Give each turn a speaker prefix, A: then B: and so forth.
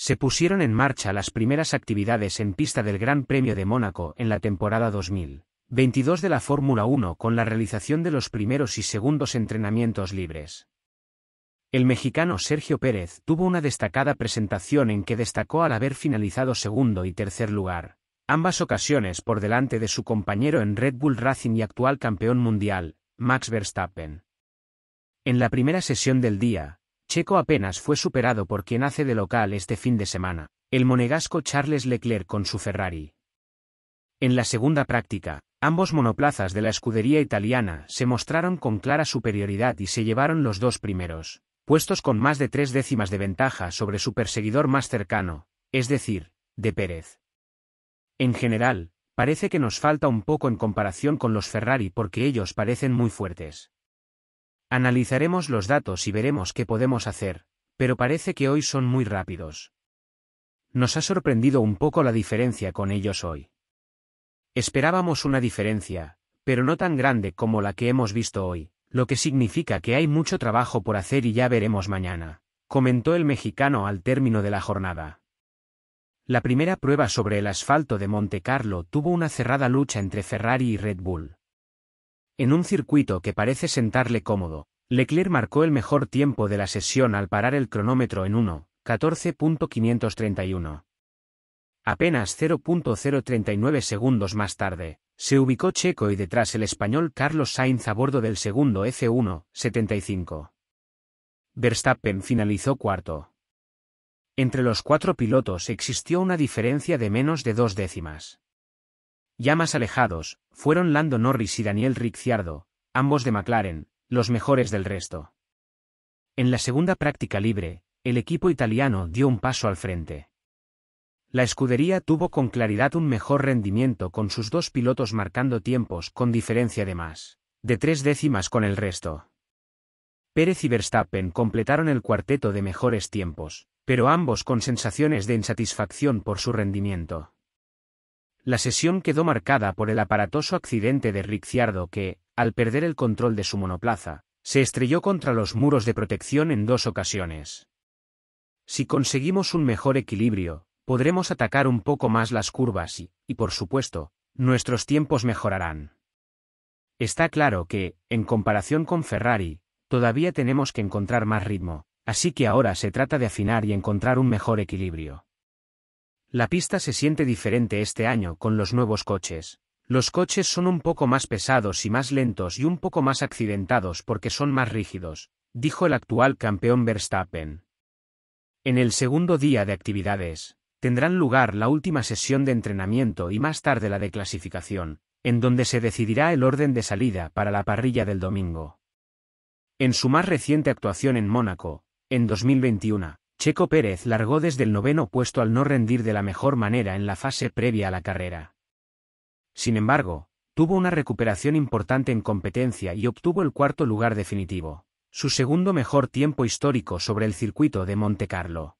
A: Se pusieron en marcha las primeras actividades en pista del Gran Premio de Mónaco en la temporada 2022 de la Fórmula 1 con la realización de los primeros y segundos entrenamientos libres. El mexicano Sergio Pérez tuvo una destacada presentación en que destacó al haber finalizado segundo y tercer lugar, ambas ocasiones por delante de su compañero en Red Bull Racing y actual campeón mundial, Max Verstappen. En la primera sesión del día, Checo apenas fue superado por quien hace de local este fin de semana, el monegasco Charles Leclerc con su Ferrari. En la segunda práctica, ambos monoplazas de la escudería italiana se mostraron con clara superioridad y se llevaron los dos primeros, puestos con más de tres décimas de ventaja sobre su perseguidor más cercano, es decir, de Pérez. En general, parece que nos falta un poco en comparación con los Ferrari porque ellos parecen muy fuertes. Analizaremos los datos y veremos qué podemos hacer, pero parece que hoy son muy rápidos. Nos ha sorprendido un poco la diferencia con ellos hoy. Esperábamos una diferencia, pero no tan grande como la que hemos visto hoy, lo que significa que hay mucho trabajo por hacer y ya veremos mañana, comentó el mexicano al término de la jornada. La primera prueba sobre el asfalto de Monte Carlo tuvo una cerrada lucha entre Ferrari y Red Bull. En un circuito que parece sentarle cómodo, Leclerc marcó el mejor tiempo de la sesión al parar el cronómetro en 1.14.531. Apenas 0.039 segundos más tarde, se ubicó Checo y detrás el español Carlos Sainz a bordo del segundo F1, 75. Verstappen finalizó cuarto. Entre los cuatro pilotos existió una diferencia de menos de dos décimas. Ya más alejados, fueron Lando Norris y Daniel Ricciardo, ambos de McLaren, los mejores del resto. En la segunda práctica libre, el equipo italiano dio un paso al frente. La escudería tuvo con claridad un mejor rendimiento con sus dos pilotos marcando tiempos con diferencia de más, de tres décimas con el resto. Pérez y Verstappen completaron el cuarteto de mejores tiempos, pero ambos con sensaciones de insatisfacción por su rendimiento. La sesión quedó marcada por el aparatoso accidente de Ricciardo que, al perder el control de su monoplaza, se estrelló contra los muros de protección en dos ocasiones. Si conseguimos un mejor equilibrio, podremos atacar un poco más las curvas y, y por supuesto, nuestros tiempos mejorarán. Está claro que, en comparación con Ferrari, todavía tenemos que encontrar más ritmo, así que ahora se trata de afinar y encontrar un mejor equilibrio. La pista se siente diferente este año con los nuevos coches. Los coches son un poco más pesados y más lentos y un poco más accidentados porque son más rígidos, dijo el actual campeón Verstappen. En el segundo día de actividades, tendrán lugar la última sesión de entrenamiento y más tarde la de clasificación, en donde se decidirá el orden de salida para la parrilla del domingo. En su más reciente actuación en Mónaco, en 2021, Checo Pérez largó desde el noveno puesto al no rendir de la mejor manera en la fase previa a la carrera. Sin embargo, tuvo una recuperación importante en competencia y obtuvo el cuarto lugar definitivo, su segundo mejor tiempo histórico sobre el circuito de Monte Carlo.